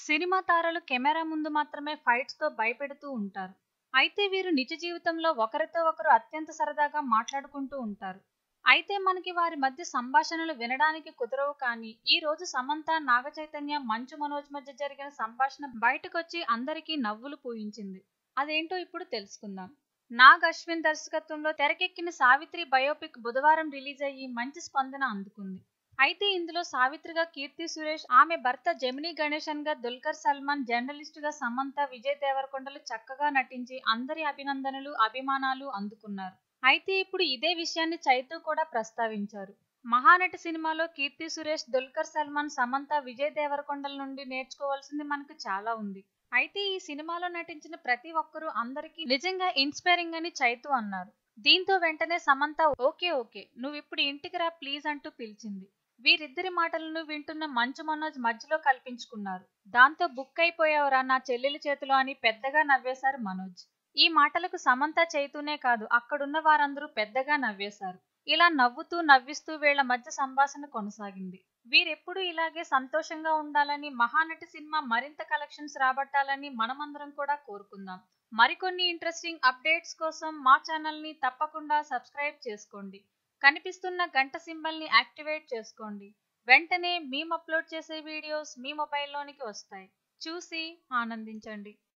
Cinema తారలు camera ముందు మాత్రమే ఫైట్స్తో భయపెడుతూ ఉంటారు. అయితే వీరు నిజ జీవితంలో ఒకరితో ఒకరు అత్యంత సరదాగా మాట్లాడుకుంటూ ఉంటారు. అయితే మనకి వారి మధ్య సంభాషణలు వినడానికి కుదరవు కానీ ఈ రోజు సమంత నాగ చైతన్య మంచు మనోజ్ మధ్య జరిగిన సంభాషణ బయటకొచ్చి అందరికీ నవ్వులు పూయించింది. అదేంటో ఇప్పుడు తెలుసుకుందాం. నాగ్ అశ్విన్ దర్శకత్వంలో తెరకెక్కిన సావిత్రి బయోపిక్ బుధవారం రిలీజ్ అయ్యి మంచి స్పందన అందుకుంది. అయితే ఇందులో సావిత్రిగా కీర్తి సురేష్ ఆమె భర్త జమినీ గణేశన్గా దుల్కర్ సల్మాన్ జర్నలిస్ట్గా సమంత విజయ్ దేవరకొండలు చక్కగా నటించి అందరి అభినందనలు అభిమానాలు అందుకున్నారు. అయితే ఇప్పుడు ఇదే విషయాన్ని చైతు కూడా ప్రస్తావించారు. మహానటి సినిమాలో కీర్తి సురేష్ దుల్కర్ సల్మాన్ సమంత విజయ్ దేవరకొండల నుండి నేర్చుకోవాల్సింది మనకు చాలా ఉంది. అయితే ఈ సినిమాలో నటించిన ప్రతి ఒక్కరూ అందరికీ నిజంగా ఇన్స్పైరింగ్ అని చైతు అన్నారు. దీంతో వెంటనే సమంత ఓకే ఓకే నువ్వు ఇప్పుడు ఇంటికి రా ప్లీజ్ అంటూ పిలిచింది. వీరిద్దరి మాటలను వింటున్న మంచు మనోజ్ మధ్యలో కల్పించుకున్నారు. దాంతో బుక్ అయిపోయావురా నా చెల్లెలి చేతిలో అని పెద్దగా నవ్వేశారు మనోజ్. ఈ మాటలకు సమంత చేతూనే కాదు అక్కడున్న వారందరూ పెద్దగా నవ్వేశారు. ఇలా నవ్వుతూ నవ్విస్తూ వీళ్ళ మధ్య సంభాషణ కొనసాగింది. వీరెప్పుడు ఇలాగే సంతోషంగా ఉండాలని మహానటి సినిమా మరింత కలెక్షన్స్ రాబట్టాలని మనమందరం కూడా కోరుకుందాం. మరికొన్ని ఇంట్రెస్టింగ్ అప్డేట్స్ కోసం మా ఛానల్ని తప్పకుండా సబ్స్క్రైబ్ చేసుకోండి. కనిపిస్తున్న గంట సింబల్ని యాక్టివేట్ చేసుకోండి. వెంటనే మేము అప్లోడ్ చేసే వీడియోస్ మీ మొబైల్లోనికి వస్తాయి. చూసి ఆనందించండి.